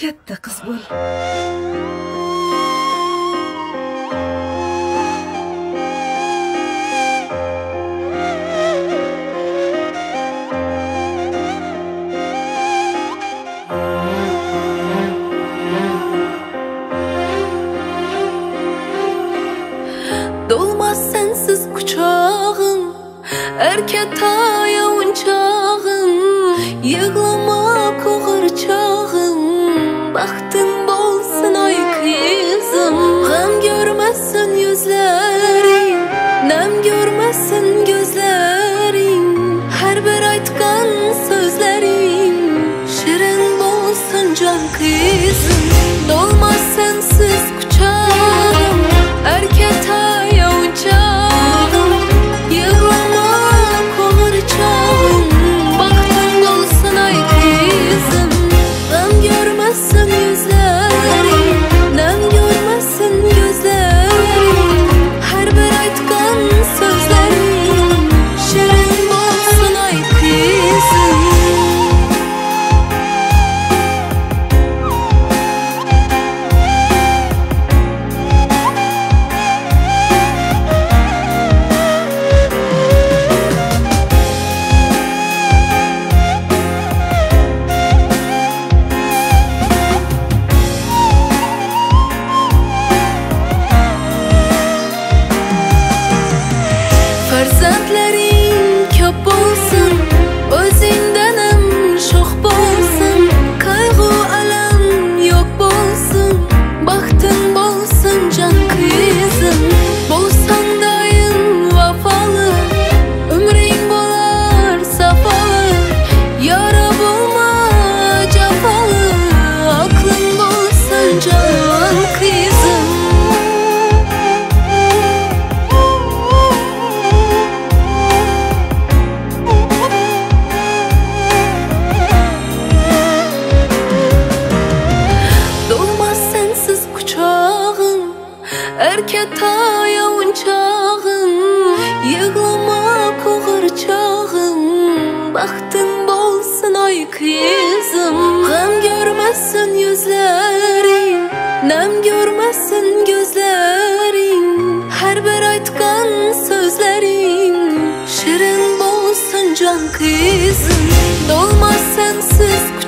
katta qiz bo'l Dolmaz sensiz kucağın Erke tayavun çağın can kızım Dolmaz sensiz kucağım Erke Erke tayavun çağın Yığlama koğur çağın. Baktın bolsun ay kızım Gam görmesin yüzlerin. Nem görmesin gözlerin Her bir aytkan sözlerin. Şirin bolsun can kızım Dolmaz sensiz